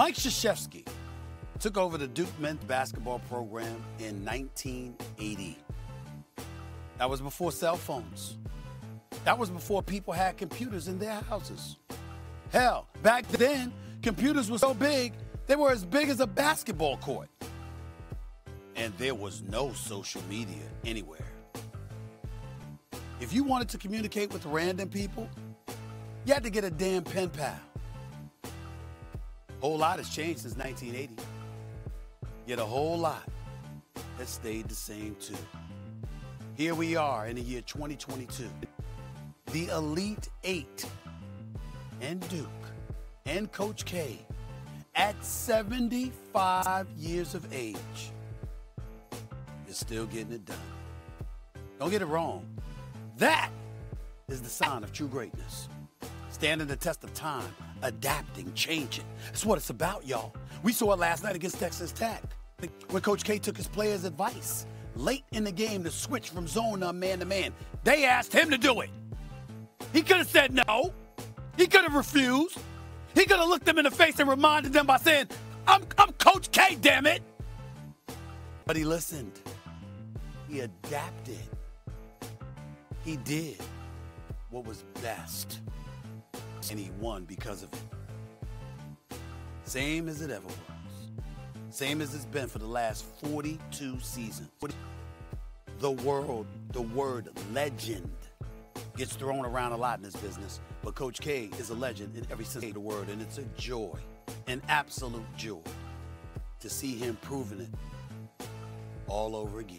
Mike Krzyzewski took over the Duke men's basketball program in 1980. That was before cell phones. That was before people had computers in their houses. Hell, back then, computers were so big, they were as big as a basketball court. And there was no social media anywhere. If you wanted to communicate with random people, you had to get a damn pen pal. A whole lot has changed since 1980. Yet a whole lot has stayed the same too. Here we are in the year 2022. The Elite Eight and Duke and Coach K at 75 years of age is still getting it done. Don't get it wrong. That is the sign of true greatness. Standing the test of time, adapting, changing. That's what it's about, y'all. We saw it last night against Texas Tech, where Coach K took his players' advice late in the game to switch from zone to man to man. They asked him to do it. He could have said no. He could have refused. He could have looked them in the face and reminded them by saying, I'm, I'm Coach K, damn it. But he listened. He adapted. He did what was best. And he won because of it. Same as it ever was. Same as it's been for the last 42 seasons. The world, the word legend gets thrown around a lot in this business, but Coach K is a legend in every sense of the word, and it's a joy, an absolute joy, to see him proving it all over again.